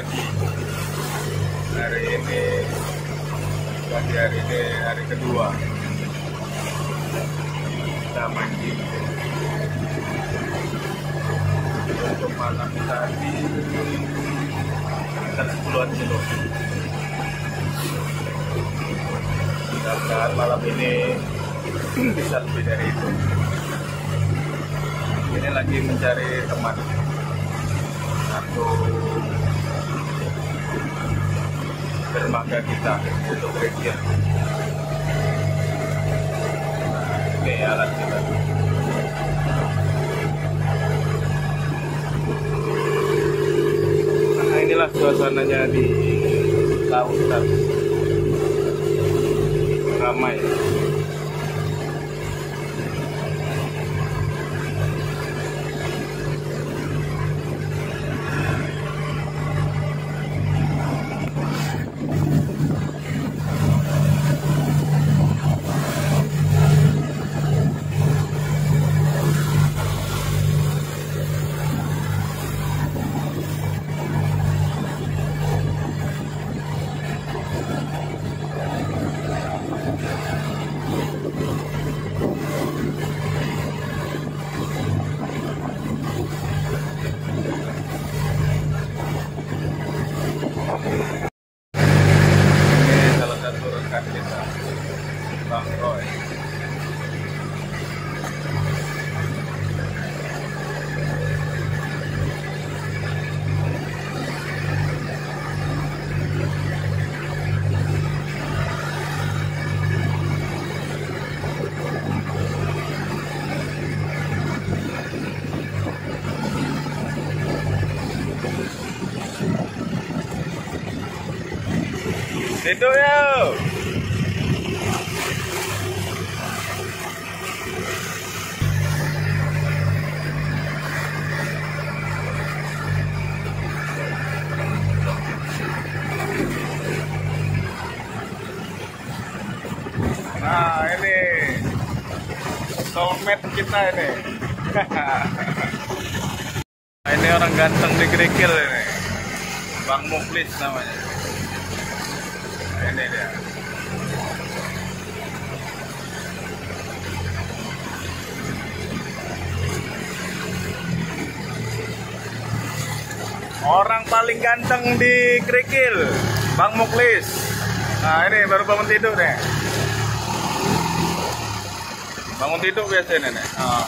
pagi. Hari ini pagi hari ini hari kedua. Kita mancing untuk malam tadi sekitar 10 kilo. Mudah-mudahan malam ini bisa lebih dari itu. Ini lagi mencari teman. Satu dermaga kita untuk kerja oke alat kita nah inilah suasananya di lautan. Ramai Ini salah satu rekan kita, Bang Roy. Duduk ya. Nah ini soulmate kita ini. Ini orang ganteng di kerikil ini. Bang Muklis namanya. Orang paling ganteng di Krikil, Bang Muklis. Nah ini baru bangun tidur nih. Bangun tidur biasanya nih. Ah.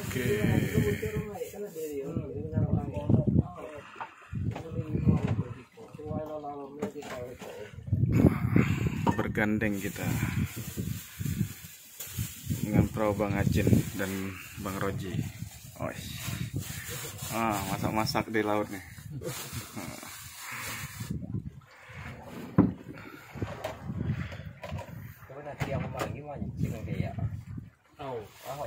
Oke. Bergandeng kita dengan perahu Bang Acin dan Bang Roji. Oh, ah masak-masak di laut nih. Oh, oh.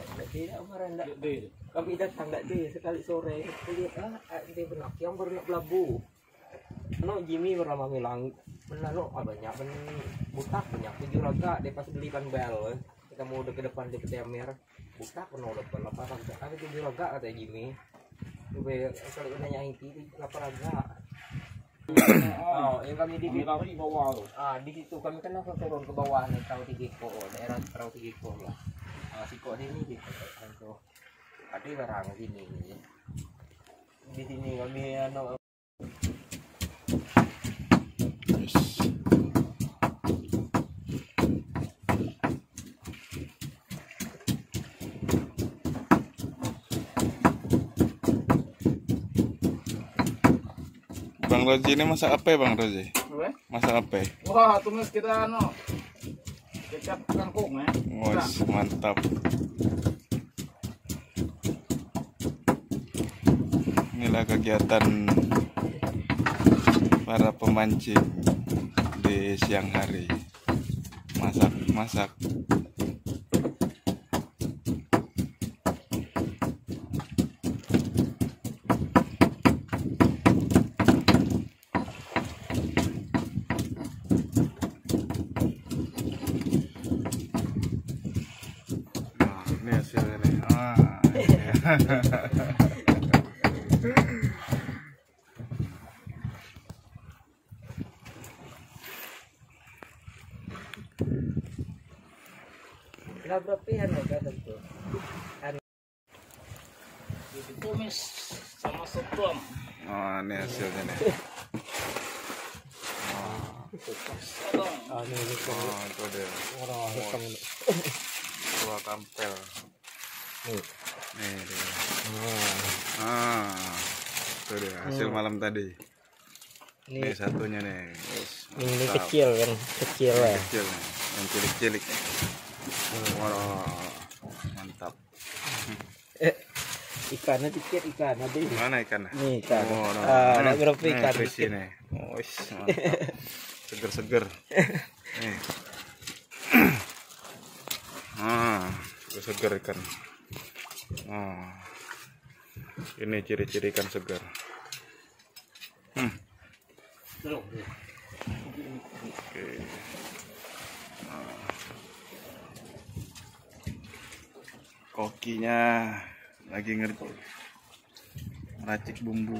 Kami datang enggak deh sekali sore. Lihat ah, dia benak yang baru nak belabu. No Jimmy pernah bilang benar no ah, banyak ben butak banyak tujuh raga dia pas beli ban bel kita mau udah ke depan di Petamir butak penuh depan apa raga ada tujuh raga kata Jimmy Coba kalau nanya itu lapar raga Oh, yang kami di kami di bawah tuh. Ah, di situ kami kan langsung turun ke bawah nih Perahu Tigiko, daerah Perahu Tigiko lah. Ah, siko di sini. Langsung ada barang sini. Di sini kami ano Bang Roji ini masak apa ya Bang Roji? Masak apa? ya? Wah, tumis kita ano. Kecap kangkung ya. Wah, mantap. Inilah kegiatan para pemancing di siang hari. Masak-masak. Ini hasilnya nih. Ah. Ditumis sama sotom. Oh, ini hasilnya nih. Ah. Oh, itu dia. Ora hutang. Dua tampel. Nih. Nih dia. Ah. Ah, itu dia hasil malam tadi. Ni Ini satunya nih. Yes, ini kecil kan, kecil lah. Kecil nih. Yang cilik-cilik. Wow, mantap. Eh, ikannya dikit ikan ini. Mana ikan? Nih ikan. Oh, no. Ah, ada berapa Nih, ikan dikit. nih. Oh, wis, mantap. Seger-seger. Nih. Ah, seger ikan. Oh. Ini ciri-ciri ikan segar. Hmm. Oke. Ah. Kokinya lagi ngerti meracik bumbu.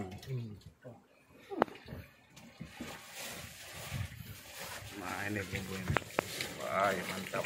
Nah ini bumbu ini. Wah, ya mantap.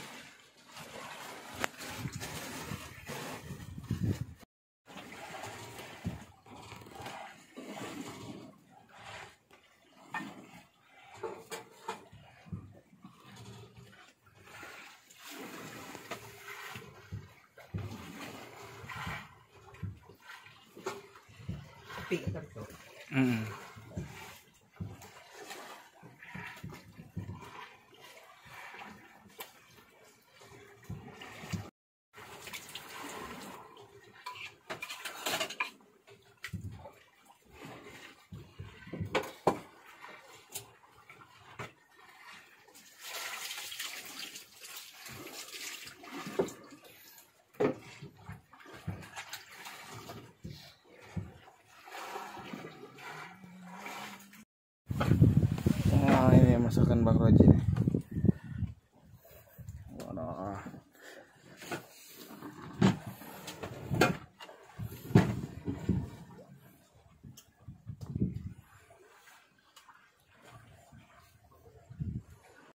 Hmm. Tapi kan